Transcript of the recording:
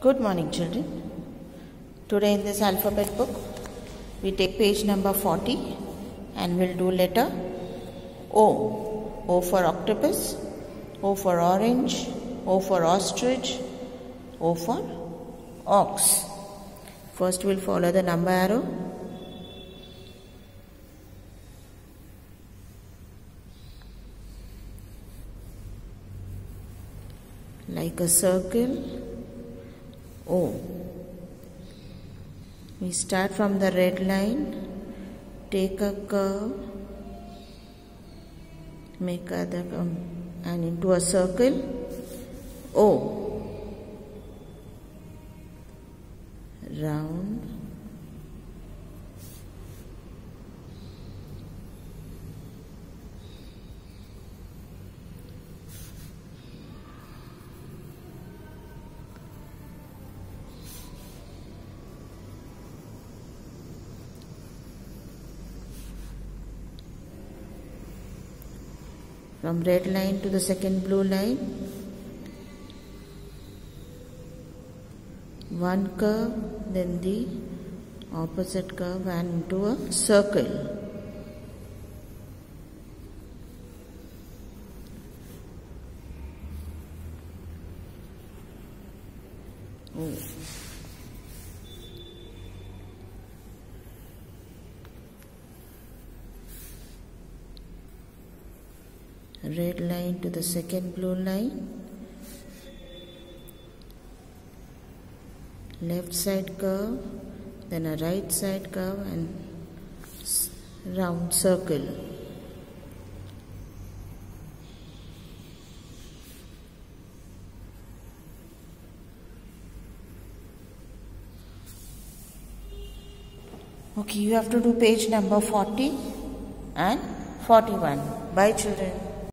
Good morning, children. Today in this alphabet book, we take page number 40 and we'll do letter O. O for octopus, O for orange, O for ostrich, O for ox. First, we'll follow the number arrow. Like a circle, O. We start from the red line, take a curve, make other um, and into a circle, O. Round. From red line to the second blue line one curve then the opposite curve and into a circle oh. Red line to the second blue line. Left side curve then a right side curve and round circle. Okay you have to do page number 40 and 41 bye children